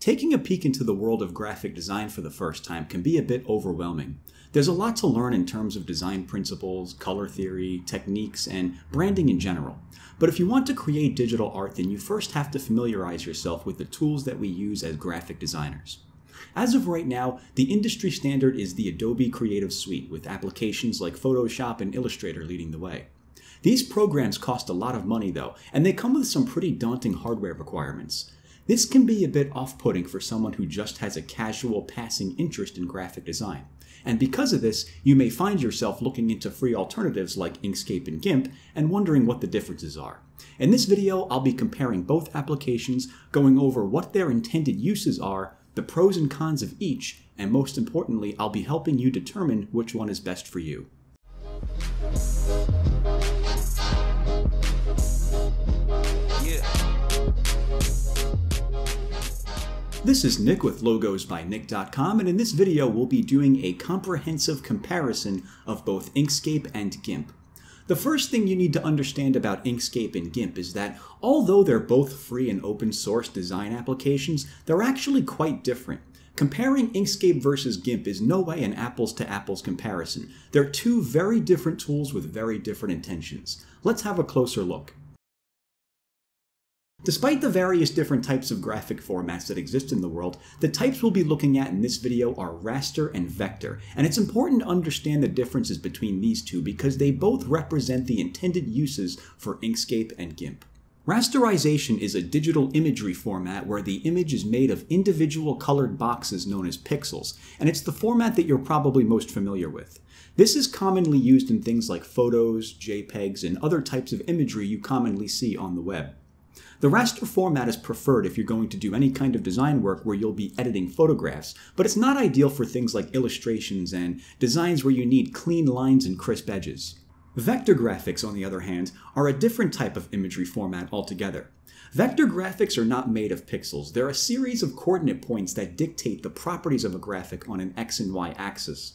Taking a peek into the world of graphic design for the first time can be a bit overwhelming. There's a lot to learn in terms of design principles, color theory, techniques, and branding in general. But if you want to create digital art, then you first have to familiarize yourself with the tools that we use as graphic designers. As of right now, the industry standard is the Adobe Creative Suite, with applications like Photoshop and Illustrator leading the way. These programs cost a lot of money though, and they come with some pretty daunting hardware requirements. This can be a bit off-putting for someone who just has a casual passing interest in graphic design. And because of this, you may find yourself looking into free alternatives like Inkscape and GIMP and wondering what the differences are. In this video, I'll be comparing both applications, going over what their intended uses are, the pros and cons of each, and most importantly, I'll be helping you determine which one is best for you. This is Nick with logosbynick.com and in this video we'll be doing a comprehensive comparison of both Inkscape and GIMP. The first thing you need to understand about Inkscape and GIMP is that although they're both free and open source design applications, they're actually quite different. Comparing Inkscape versus GIMP is no way an apples to apples comparison. They're two very different tools with very different intentions. Let's have a closer look. Despite the various different types of graphic formats that exist in the world, the types we'll be looking at in this video are raster and vector, and it's important to understand the differences between these two because they both represent the intended uses for Inkscape and GIMP. Rasterization is a digital imagery format where the image is made of individual colored boxes known as pixels, and it's the format that you're probably most familiar with. This is commonly used in things like photos, JPEGs, and other types of imagery you commonly see on the web. The raster format is preferred if you're going to do any kind of design work where you'll be editing photographs, but it's not ideal for things like illustrations and designs where you need clean lines and crisp edges. Vector graphics, on the other hand, are a different type of imagery format altogether. Vector graphics are not made of pixels. They're a series of coordinate points that dictate the properties of a graphic on an x and y axis.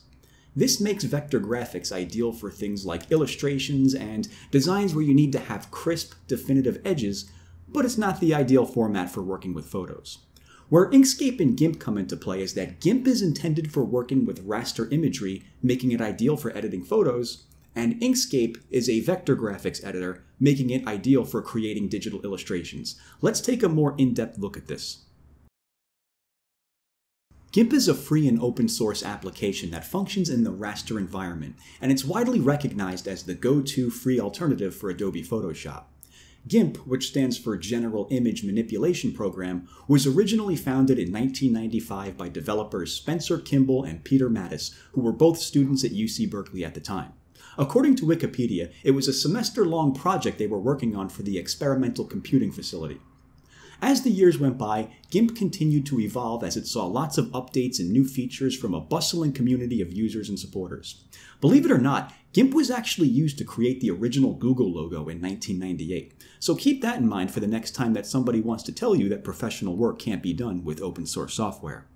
This makes vector graphics ideal for things like illustrations and designs where you need to have crisp, definitive edges but it's not the ideal format for working with photos. Where Inkscape and GIMP come into play is that GIMP is intended for working with raster imagery, making it ideal for editing photos, and Inkscape is a vector graphics editor, making it ideal for creating digital illustrations. Let's take a more in-depth look at this. GIMP is a free and open source application that functions in the raster environment, and it's widely recognized as the go-to free alternative for Adobe Photoshop. GIMP, which stands for General Image Manipulation Program, was originally founded in 1995 by developers Spencer Kimball and Peter Mattis, who were both students at UC Berkeley at the time. According to Wikipedia, it was a semester-long project they were working on for the Experimental Computing Facility. As the years went by, GIMP continued to evolve as it saw lots of updates and new features from a bustling community of users and supporters. Believe it or not, GIMP was actually used to create the original Google logo in 1998. So keep that in mind for the next time that somebody wants to tell you that professional work can't be done with open source software.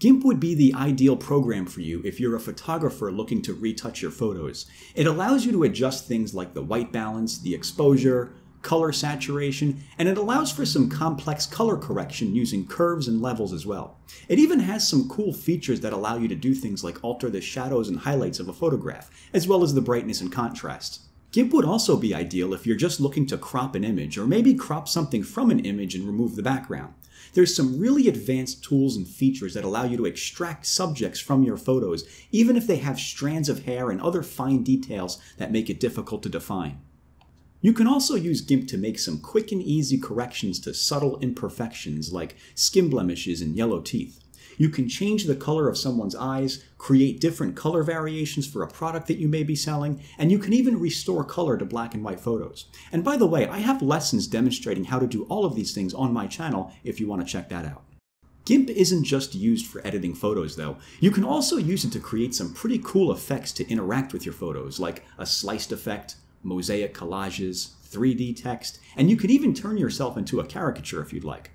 GIMP would be the ideal program for you if you're a photographer looking to retouch your photos. It allows you to adjust things like the white balance, the exposure, color saturation, and it allows for some complex color correction using curves and levels as well. It even has some cool features that allow you to do things like alter the shadows and highlights of a photograph, as well as the brightness and contrast. GIMP would also be ideal if you're just looking to crop an image, or maybe crop something from an image and remove the background. There's some really advanced tools and features that allow you to extract subjects from your photos, even if they have strands of hair and other fine details that make it difficult to define. You can also use GIMP to make some quick and easy corrections to subtle imperfections like skin blemishes and yellow teeth. You can change the color of someone's eyes, create different color variations for a product that you may be selling, and you can even restore color to black and white photos. And by the way, I have lessons demonstrating how to do all of these things on my channel if you want to check that out. GIMP isn't just used for editing photos though. You can also use it to create some pretty cool effects to interact with your photos, like a sliced effect, mosaic collages, 3D text, and you could even turn yourself into a caricature if you'd like.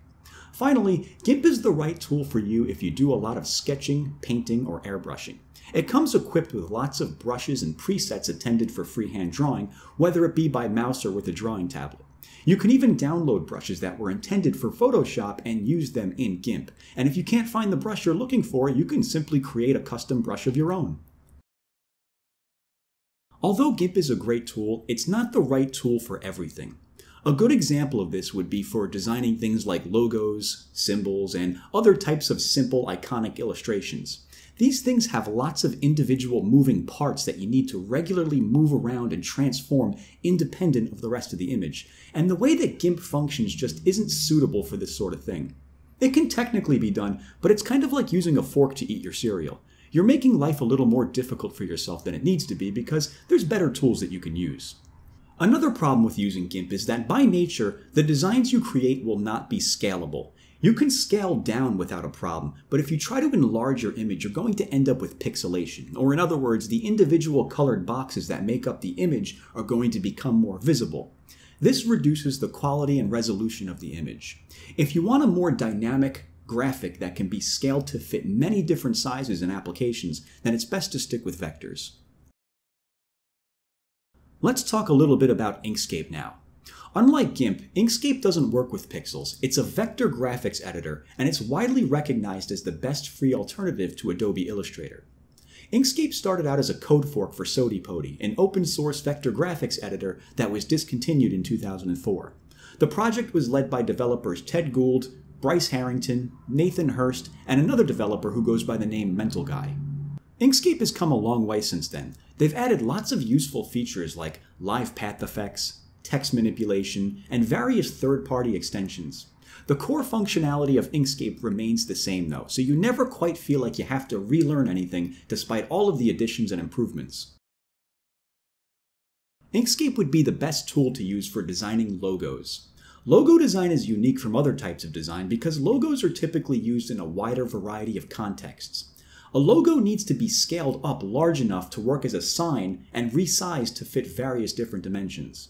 Finally, GIMP is the right tool for you if you do a lot of sketching, painting, or airbrushing. It comes equipped with lots of brushes and presets intended for freehand drawing, whether it be by mouse or with a drawing tablet. You can even download brushes that were intended for Photoshop and use them in GIMP. And if you can't find the brush you're looking for, you can simply create a custom brush of your own. Although GIMP is a great tool, it's not the right tool for everything. A good example of this would be for designing things like logos, symbols, and other types of simple iconic illustrations. These things have lots of individual moving parts that you need to regularly move around and transform independent of the rest of the image, and the way that GIMP functions just isn't suitable for this sort of thing. It can technically be done, but it's kind of like using a fork to eat your cereal. You're making life a little more difficult for yourself than it needs to be because there's better tools that you can use. Another problem with using GIMP is that by nature, the designs you create will not be scalable. You can scale down without a problem, but if you try to enlarge your image, you're going to end up with pixelation, or in other words, the individual colored boxes that make up the image are going to become more visible. This reduces the quality and resolution of the image. If you want a more dynamic graphic that can be scaled to fit many different sizes and applications, then it's best to stick with vectors. Let's talk a little bit about Inkscape now. Unlike GIMP, Inkscape doesn't work with pixels. It's a vector graphics editor, and it's widely recognized as the best free alternative to Adobe Illustrator. Inkscape started out as a code fork for Sodipodi, an open source vector graphics editor that was discontinued in 2004. The project was led by developers Ted Gould, Bryce Harrington, Nathan Hurst, and another developer who goes by the name Mental Guy. Inkscape has come a long way since then. They've added lots of useful features like live path effects, text manipulation, and various third-party extensions. The core functionality of Inkscape remains the same though, so you never quite feel like you have to relearn anything despite all of the additions and improvements. Inkscape would be the best tool to use for designing logos. Logo design is unique from other types of design because logos are typically used in a wider variety of contexts. A logo needs to be scaled up large enough to work as a sign and resized to fit various different dimensions.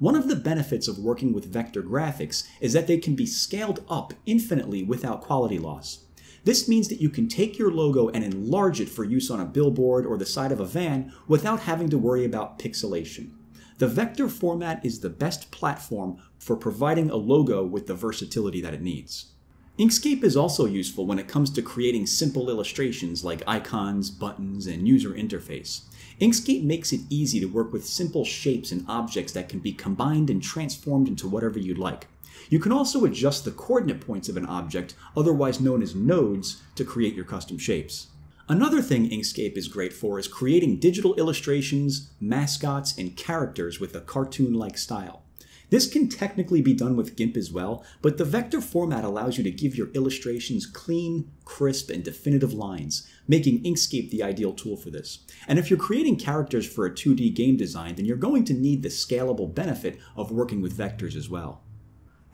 One of the benefits of working with vector graphics is that they can be scaled up infinitely without quality loss. This means that you can take your logo and enlarge it for use on a billboard or the side of a van without having to worry about pixelation. The vector format is the best platform for providing a logo with the versatility that it needs. Inkscape is also useful when it comes to creating simple illustrations like icons, buttons, and user interface. Inkscape makes it easy to work with simple shapes and objects that can be combined and transformed into whatever you'd like. You can also adjust the coordinate points of an object, otherwise known as nodes, to create your custom shapes. Another thing Inkscape is great for is creating digital illustrations, mascots, and characters with a cartoon-like style. This can technically be done with GIMP as well, but the vector format allows you to give your illustrations clean, crisp, and definitive lines, making Inkscape the ideal tool for this. And if you're creating characters for a 2D game design, then you're going to need the scalable benefit of working with vectors as well.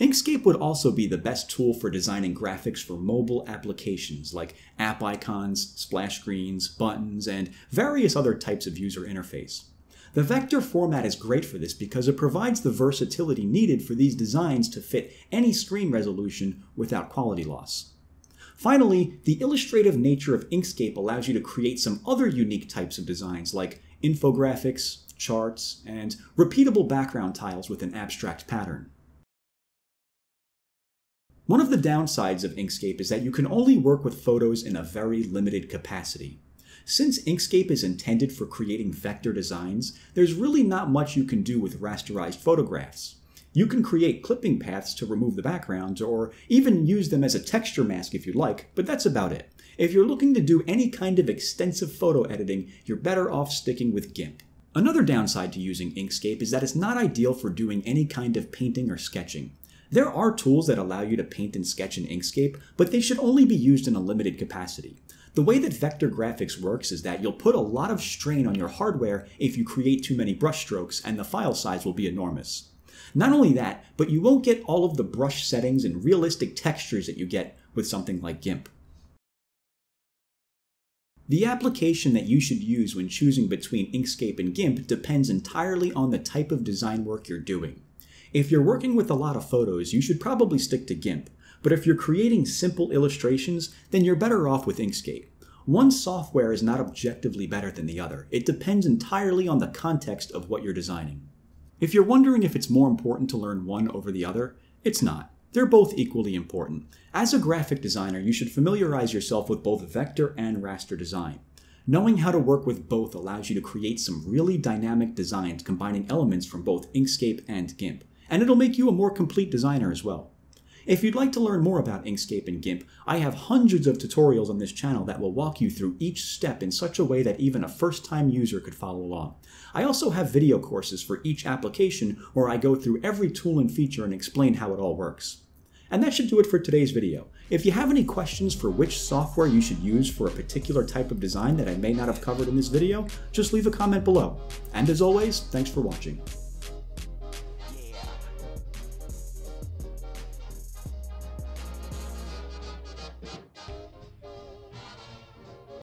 Inkscape would also be the best tool for designing graphics for mobile applications like app icons, splash screens, buttons, and various other types of user interface. The vector format is great for this because it provides the versatility needed for these designs to fit any screen resolution without quality loss. Finally, the illustrative nature of Inkscape allows you to create some other unique types of designs like infographics, charts, and repeatable background tiles with an abstract pattern. One of the downsides of Inkscape is that you can only work with photos in a very limited capacity. Since Inkscape is intended for creating vector designs, there's really not much you can do with rasterized photographs. You can create clipping paths to remove the backgrounds, or even use them as a texture mask if you like, but that's about it. If you're looking to do any kind of extensive photo editing, you're better off sticking with GIMP. Another downside to using Inkscape is that it's not ideal for doing any kind of painting or sketching. There are tools that allow you to paint and sketch in Inkscape, but they should only be used in a limited capacity. The way that vector graphics works is that you'll put a lot of strain on your hardware if you create too many brushstrokes and the file size will be enormous. Not only that, but you won't get all of the brush settings and realistic textures that you get with something like GIMP. The application that you should use when choosing between Inkscape and GIMP depends entirely on the type of design work you're doing. If you're working with a lot of photos, you should probably stick to GIMP, but if you're creating simple illustrations, then you're better off with Inkscape. One software is not objectively better than the other. It depends entirely on the context of what you're designing. If you're wondering if it's more important to learn one over the other, it's not. They're both equally important. As a graphic designer, you should familiarize yourself with both vector and raster design. Knowing how to work with both allows you to create some really dynamic designs combining elements from both Inkscape and GIMP, and it'll make you a more complete designer as well. If you'd like to learn more about Inkscape and GIMP, I have hundreds of tutorials on this channel that will walk you through each step in such a way that even a first-time user could follow along. I also have video courses for each application where I go through every tool and feature and explain how it all works. And that should do it for today's video. If you have any questions for which software you should use for a particular type of design that I may not have covered in this video, just leave a comment below. And as always, thanks for watching.